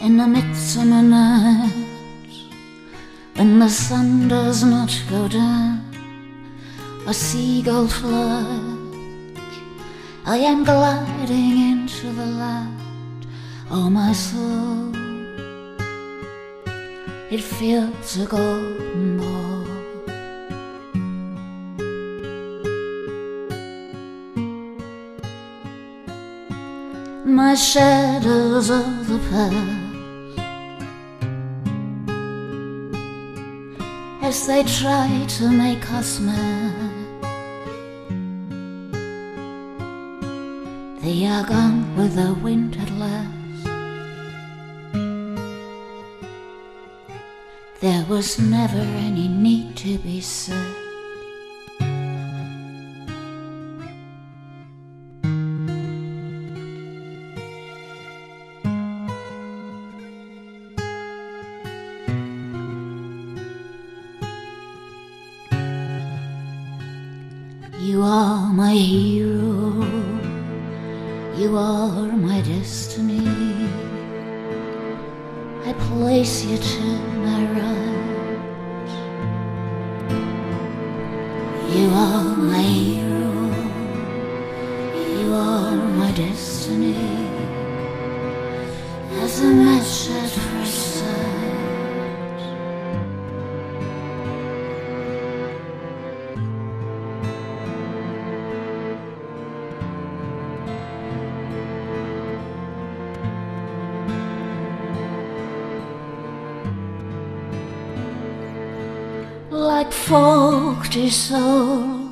in the midsummer night when the sun does not go down a seagull flies. I am gliding into the light oh my soul. It feels a golden ball. My shadows of the past as they try to make us mad. They are gone with the wind at last. There was never any need to be sad. You are my hero, you are my destiny. I place you to my right. You are my hero, you are my destiny. As a match at first sight. Like folk faulty soul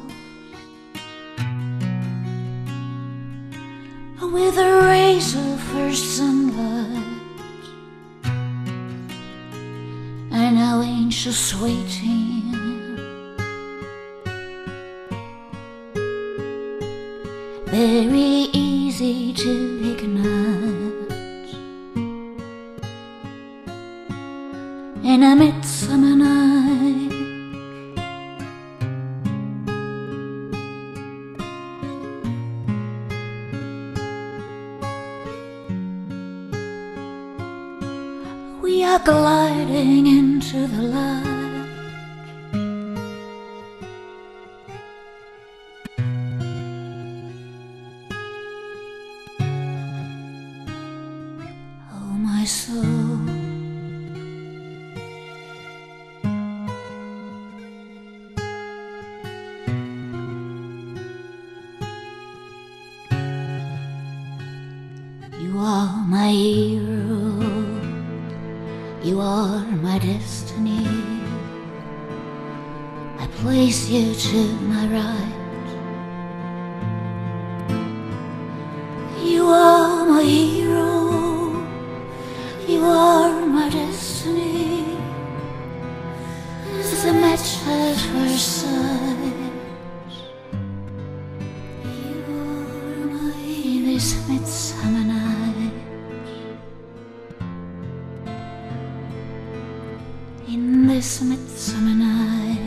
with a razor for sunlight and our anxious waiting very easy to ignite. In a midsummer night We are gliding into the light. Oh, my soul. You are my hero. You are my destiny. I place you to my right. You are my hero. You are my destiny. It's a match at first sight. You are my this midsummer this midsummer night.